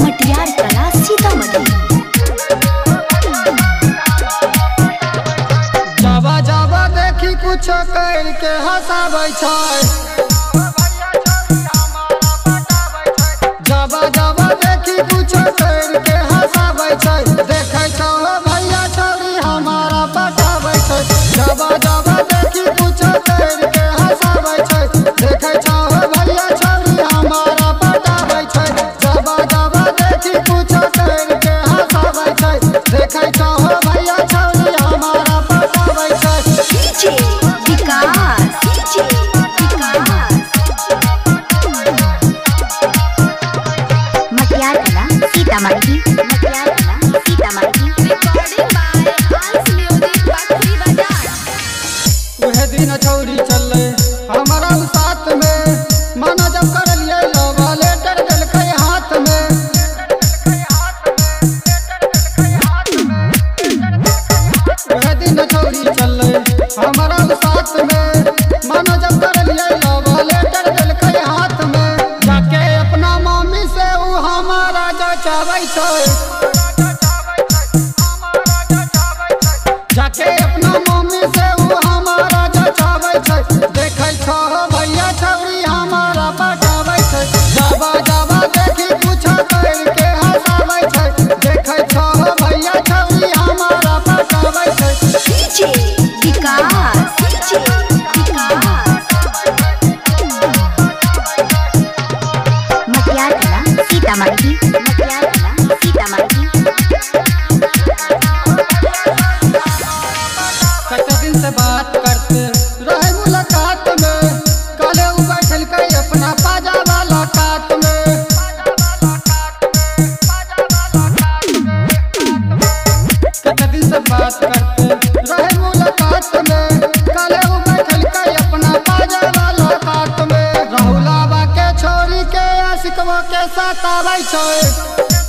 विकास जावा जावा देखी कुछ करके हंसाबै छै। उहे दिन छौरी चलले हमारा साथ में माना जब करलिए लव लेटर देलकै हाथ में। उहे दिन छौरी चलले हमारा साथ में माना जब जाके अपना मम्मी से उ हमारा कते दिन से बात करते। रहे मुलाकात में, कले उ बैठल के से बात करते। रहे मुलाकात में, कले बैठल के अपना पाजा वाला राहुलाबा के साथ आबै छै